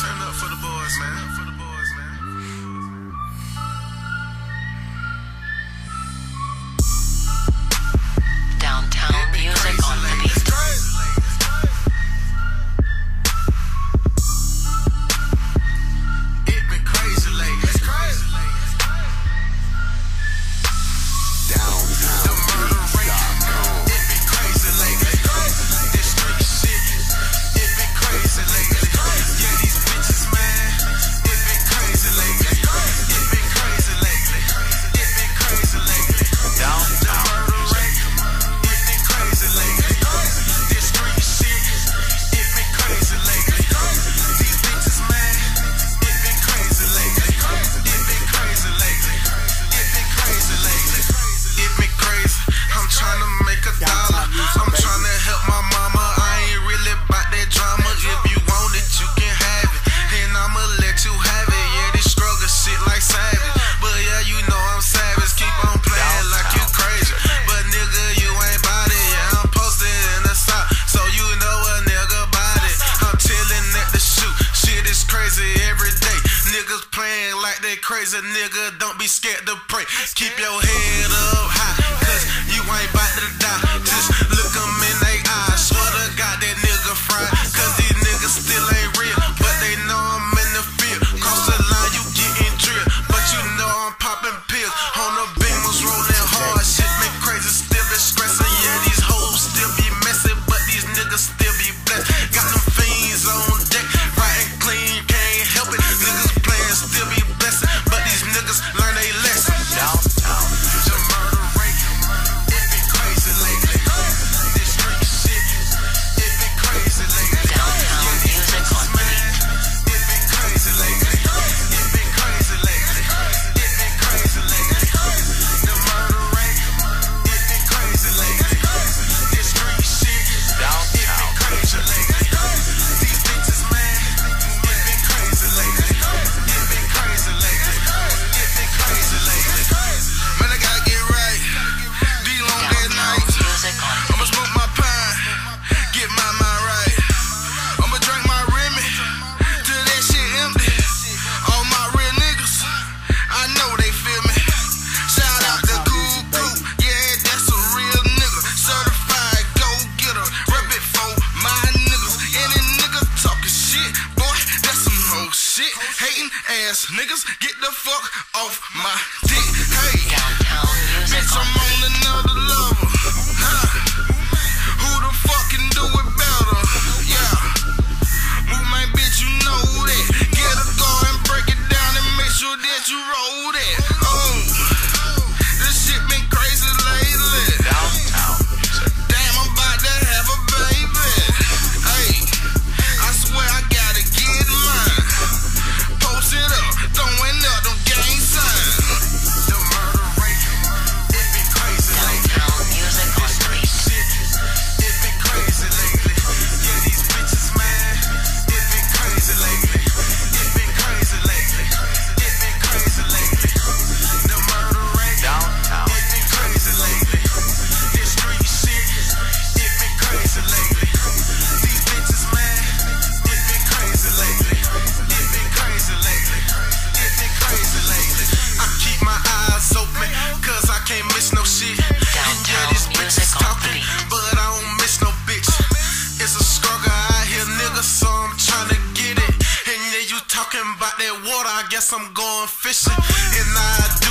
Turn up for the boys, man. crazy nigga, don't be scared to pray. Keep your head up. niggas, niggas, get the fuck off my dick. Hey, bitch, I'm on another level. Huh? Who the fuck can do it better? Yeah, move my bitch, you know that. Get a go and break it down and make sure that you roll that. talking about that water, I guess I'm going fishing. And I do